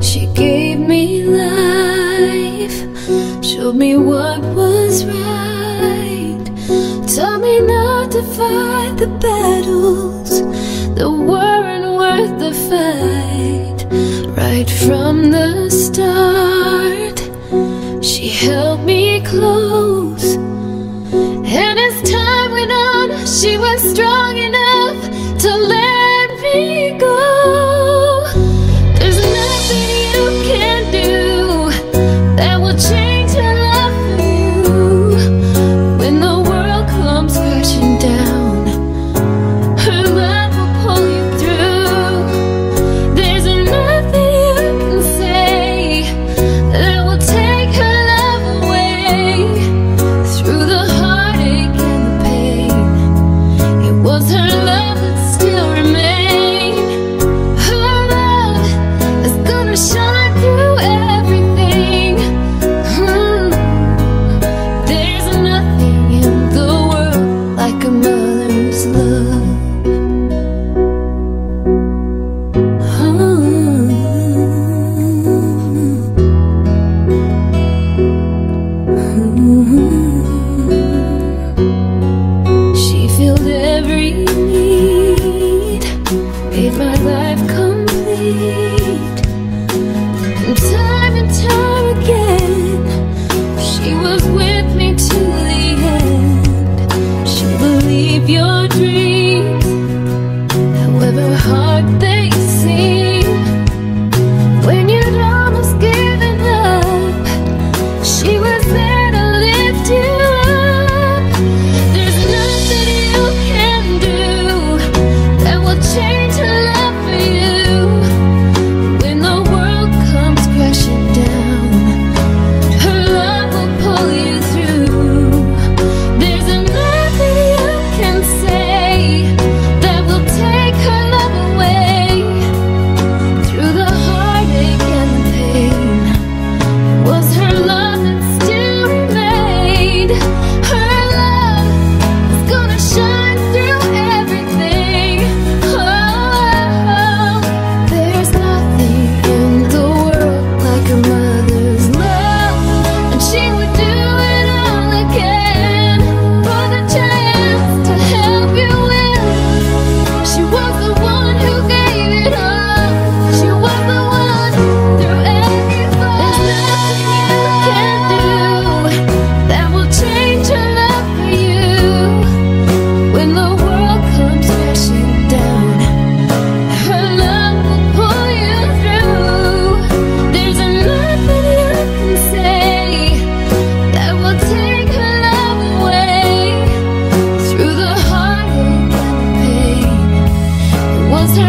She gave me life, Showed me what was right. Told me not to fight the battles That weren't worth the fight. Right from the start, she held me close. She filled every need, made my life complete. And time and time again, she was with me.